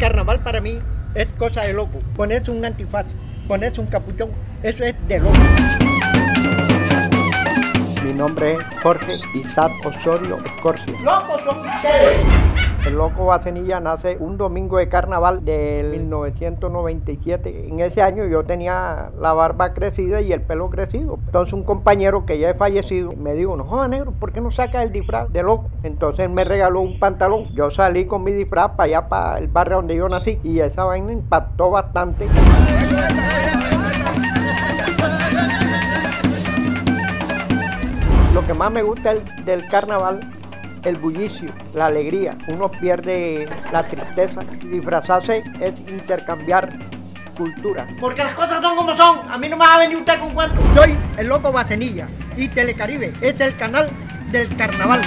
carnaval para mí es cosa de loco. Ponerse un antifaz, ponerse un capuchón, eso es de loco. Mi nombre es Jorge Isaac Osorio Escorcia. ¡Locos son ustedes! El Loco Bacenilla nace un domingo de carnaval del 1997. En ese año yo tenía la barba crecida y el pelo crecido. Entonces un compañero que ya es fallecido me dijo, no joda negro, ¿por qué no sacas el disfraz de loco? Entonces me regaló un pantalón. Yo salí con mi disfraz para allá, para el barrio donde yo nací. Y esa vaina impactó bastante. Lo que más me gusta del, del carnaval el bullicio, la alegría. Uno pierde la tristeza. Disfrazarse es intercambiar cultura. Porque las cosas son como son. A mí no me va a venir usted con cuento. Soy el loco Bacenilla y Telecaribe es el canal del carnaval.